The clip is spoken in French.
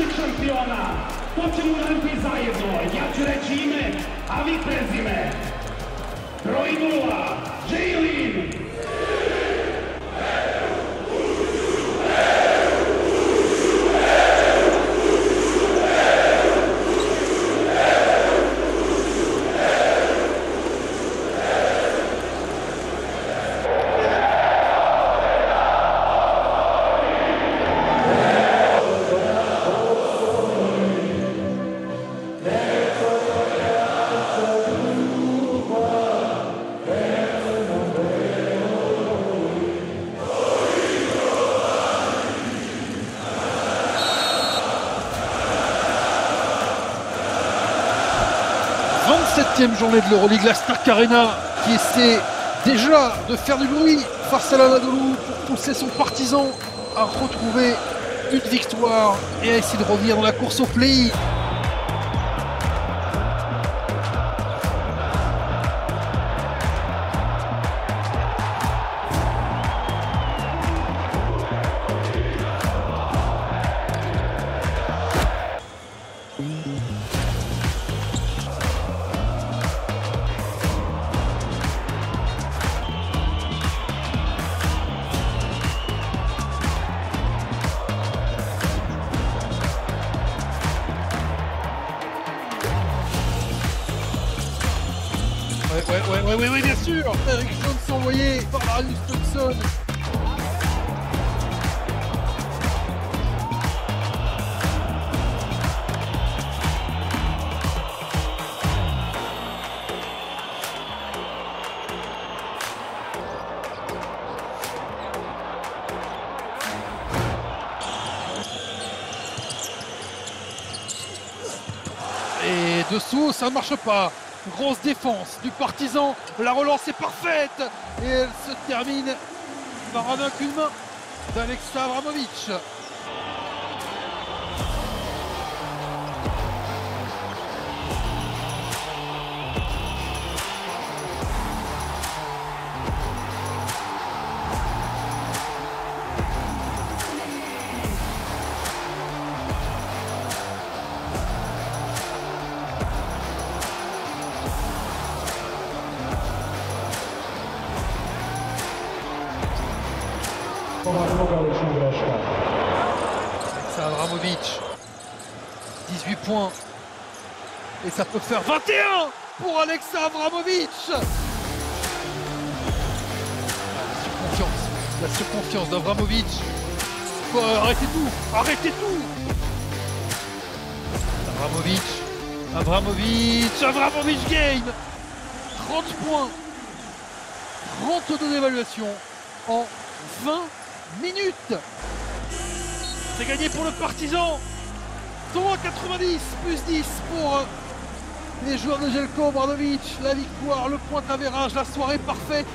našeg šampiona. To ćemo raditi zajedno. Ja ću reći ime, a vi prezime. Broj nula, J. 27e journée de l'Euroleague, la Stark Arena qui essaie déjà de faire du bruit face à l'Anadolu pour pousser son partisan à retrouver une victoire et à essayer de revenir dans la course au play. Ouais, ouais, ouais, ouais, bien sûr Eric Jones envoyé par Marius Thompson. Et dessous, ça ne marche pas. Grosse défense du partisan. La relance est parfaite. Et elle se termine par un une main d'Alexa Abramovic. Alexa Abramovic. 18 points. Et ça peut faire 21 pour Alexa Abramovic. La surconfiance. La surconfiance d'Abramovic. Arrêtez tout. Arrêtez tout. Abramovic. Abramovic. Abramovic gagne. 30 points. 32 d'évaluation en 20 minutes. C'est gagné pour le partisan. 90 plus 10 pour les joueurs de Jelko Obradovic. La victoire, le point d'avérage, la soirée parfaite